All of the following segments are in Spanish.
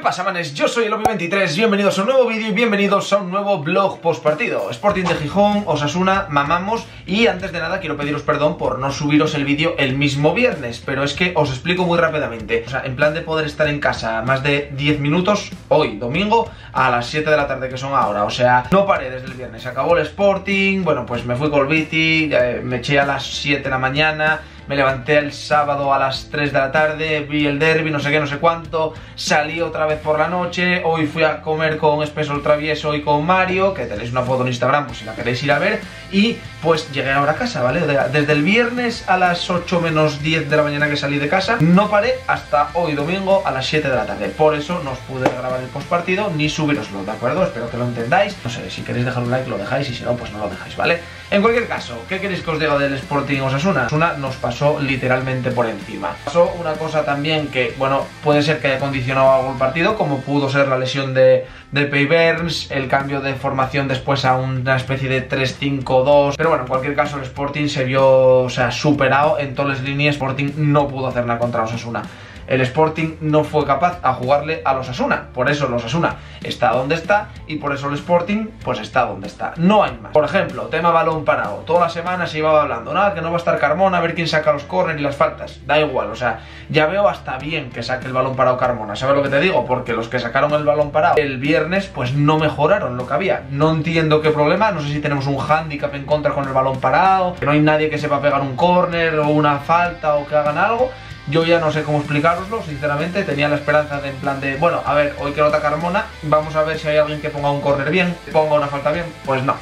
pasa, manes? Yo soy el Obi23, bienvenidos a un nuevo vídeo y bienvenidos a un nuevo vlog post partido. Sporting de Gijón, Osasuna, mamamos y antes de nada quiero pediros perdón por no subiros el vídeo el mismo viernes, pero es que os explico muy rápidamente. O sea, en plan de poder estar en casa más de 10 minutos hoy, domingo, a las 7 de la tarde que son ahora. O sea, no paré desde el viernes, acabó el Sporting, bueno, pues me fui con el bici, me eché a las 7 de la mañana me levanté el sábado a las 3 de la tarde, vi el derby, no sé qué, no sé cuánto, salí otra vez por la noche, hoy fui a comer con Espeso el Travieso y con Mario, que tenéis una foto en Instagram pues si la queréis ir a ver, y pues llegué ahora a casa, ¿vale? Desde el viernes a las 8 menos 10 de la mañana que salí de casa, no paré hasta hoy domingo a las 7 de la tarde, por eso no os pude grabar el post partido ni subiroslo, ¿de acuerdo? Espero que lo entendáis, no sé, si queréis dejar un like lo dejáis y si no, pues no lo dejáis, ¿vale? En cualquier caso, ¿qué queréis que os diga del Sporting Osasuna? Osasuna nos pasó literalmente por encima. Pasó una cosa también que, bueno, puede ser que haya condicionado algo el partido, como pudo ser la lesión de, de Pay Burns, el cambio de formación después a una especie de 3-5-2. Pero bueno, en cualquier caso, el Sporting se vio, o sea, superado en todas las líneas. Sporting no pudo hacer nada contra Osasuna el Sporting no fue capaz a jugarle a los Asuna. Por eso los Asuna está donde está y por eso el Sporting pues está donde está. No hay más. Por ejemplo, tema balón parado. Toda la semana se iba hablando, nada, que no va a estar Carmona, a ver quién saca los corners y las faltas. Da igual, o sea, ya veo hasta bien que saque el balón parado Carmona. ¿Sabes lo que te digo? Porque los que sacaron el balón parado el viernes pues no mejoraron lo que había. No entiendo qué problema, no sé si tenemos un handicap en contra con el balón parado, que no hay nadie que sepa pegar un corner o una falta o que hagan algo. Yo ya no sé cómo explicaroslo, sinceramente, tenía la esperanza de en plan de, bueno, a ver, hoy que nota Carmona, vamos a ver si hay alguien que ponga un corner bien, ponga una falta bien, pues no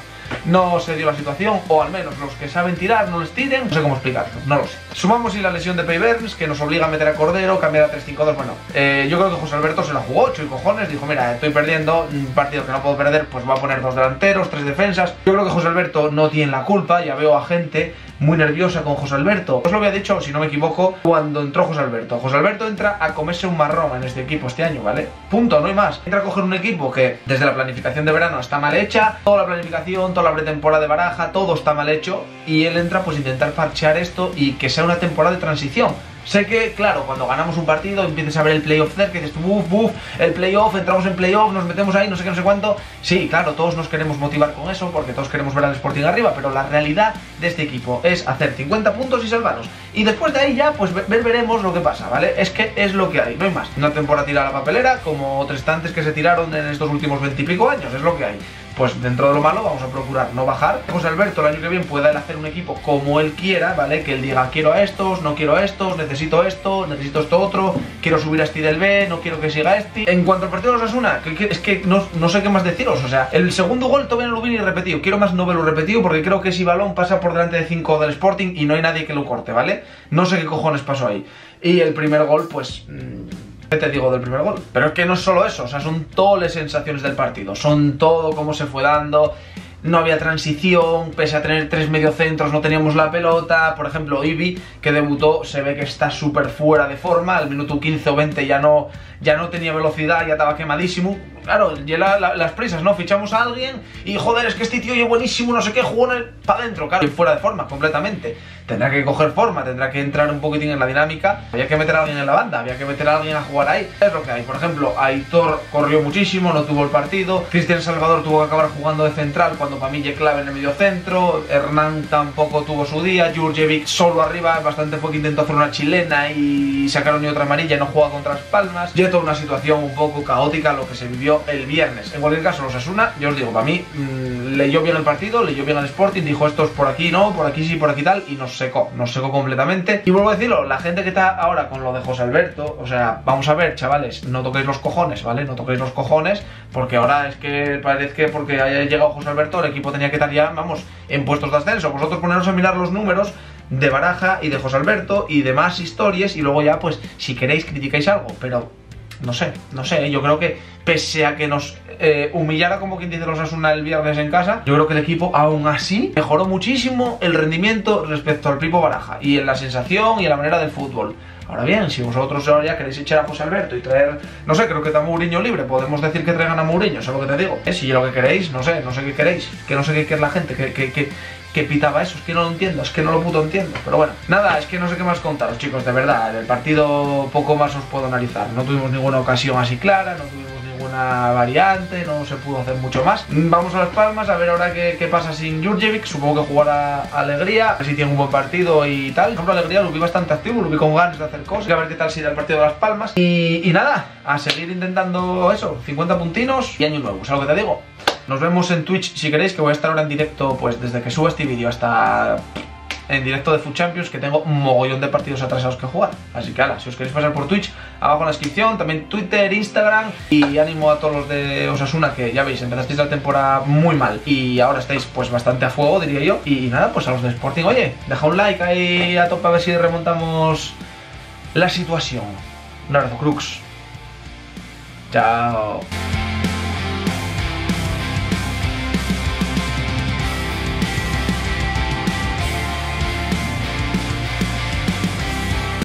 no se dio la situación, o al menos los que saben tirar no les tiren, no sé cómo explicarlo, no lo sé. Sumamos y la lesión de Pay que nos obliga a meter a Cordero, cambiar a 3-5-2, bueno, eh, yo creo que José Alberto se la jugó 8 y cojones, dijo, mira, estoy perdiendo, un partido que no puedo perder, pues voy a poner dos delanteros, tres defensas. Yo creo que José Alberto no tiene la culpa, ya veo a gente muy nerviosa con José Alberto. Os lo había dicho, si no me equivoco, cuando entró José Alberto. José Alberto entra a comerse un marrón en este equipo este año, ¿vale? Punto, no hay más. Entra a coger un equipo que desde la planificación de verano está mal hecha, toda la planificación, toda la pretemporada de Baraja, todo está mal hecho, y él entra pues a intentar parchear esto y que sea una temporada de transición. Sé que, claro, cuando ganamos un partido empiezas a ver el playoff cerca y dices, buf, buf, el playoff, entramos en playoff, nos metemos ahí, no sé qué, no sé cuánto. Sí, claro, todos nos queremos motivar con eso porque todos queremos ver al Sporting arriba, pero la realidad de este equipo es hacer 50 puntos y salvarnos. Y después de ahí ya, pues ver, veremos lo que pasa, ¿vale? Es que es lo que hay, no hay más. Una temporada tirada a la papelera, como tres tantes que se tiraron en estos últimos 20 y pico años, es lo que hay pues dentro de lo malo vamos a procurar no bajar. José Alberto el año que viene pueda hacer un equipo como él quiera, ¿vale? Que él diga, quiero a estos, no quiero a estos, necesito esto, necesito esto otro, quiero subir a este del B, no quiero que siga este. En cuanto al partido de Osasuna, es que no, sé qué más deciros, o sea, el segundo gol todavía no lo vi repetido, quiero más no verlo repetido porque creo que ese balón pasa por delante de 5 del Sporting y no hay nadie que lo corte, ¿vale? No sé qué cojones pasó ahí. Y el primer gol, pues... Mm, ¿Qué te digo del primer gol? Pero es que no es solo eso, o sea, son todas las sensaciones del partido, son todo cómo se fue dando, no había transición, pese a tener tres mediocentros no teníamos la pelota, por ejemplo Ibi, que debutó, se ve que está súper fuera de forma, al minuto 15 o 20 ya no, ya no tenía velocidad, ya estaba quemadísimo, claro, ya las prisas, ¿no? Fichamos a alguien y joder, es que este tío es buenísimo, no sé qué, jugó para adentro, claro, y fuera de forma, completamente. Tendrá que coger forma, tendrá que entrar un poquitín en la dinámica. Había que meter a alguien en la banda, había que meter a alguien a jugar ahí. Es lo que hay. Por ejemplo, Aitor corrió muchísimo, no tuvo el partido. Cristian Salvador tuvo que acabar jugando de central cuando para clave en el medio centro. Hernán tampoco tuvo su día. Jurjevic solo arriba, bastante fue que intentó hacer una chilena y sacaron ni otra amarilla y no juega contra las palmas. Toda una situación un poco caótica lo que se vivió el viernes. En cualquier caso, los Asuna, yo os digo, para mí mm, leyó bien el partido, leyó bien al Sporting, dijo esto es por aquí no, por aquí sí, por aquí tal, y nos secó, nos secó completamente. Y vuelvo a decirlo, la gente que está ahora con lo de José Alberto, o sea, vamos a ver, chavales, no toquéis los cojones, ¿vale? No toquéis los cojones, porque ahora es que parece que porque haya llegado José Alberto, el equipo tenía que estar ya, vamos, en puestos de ascenso. Vosotros poneros a mirar los números de Baraja y de José Alberto y demás historias y luego ya, pues, si queréis criticáis algo, pero no sé, no sé, yo creo que pese a que nos eh, humillara como quien dice los Asuna el viernes en casa, yo creo que el equipo aún así mejoró muchísimo el rendimiento respecto al Pipo Baraja y en la sensación y en la manera del fútbol. Ahora bien, si vosotros ahora ya queréis echar a José Alberto y traer, no sé, creo que está Mourinho libre, podemos decir que traigan a Mourinho, ¿sabes lo que te digo? Si lo que queréis, no sé, no sé qué queréis, que no sé qué quiere la gente, que, que, que pitaba eso, es que no lo entiendo, es que no lo puto entiendo. Pero bueno, nada, es que no sé qué más contaros, chicos, de verdad. Del partido poco más os puedo analizar. No tuvimos ninguna ocasión así clara, no tuvimos ninguna variante, no se pudo hacer mucho más. Vamos a Las Palmas a ver ahora qué, pasa sin Jurjevic. Supongo que jugará Alegría, a si tiene un buen partido y tal. Por ejemplo, Alegría lo vi bastante activo, lo vi con ganas de hacer cosas. A ver qué tal si da el partido de Las Palmas. Y, y nada, a seguir intentando eso, 50 puntinos y año nuevo, ¿sabes lo que te digo? Nos vemos en Twitch si queréis, que voy a estar ahora en directo pues desde que suba este vídeo hasta en directo de Food Champions que tengo un mogollón de partidos atrasados que jugar. Así que ala, si os queréis pasar por Twitch, abajo en la descripción, también Twitter, Instagram y ánimo a todos los de Osasuna que ya veis, empezasteis la temporada muy mal y ahora estáis pues bastante a fuego, diría yo. Y nada, pues a los de Sporting, oye, deja un like ahí a tope a ver si remontamos la situación. Un abrazo, Crux. Chao.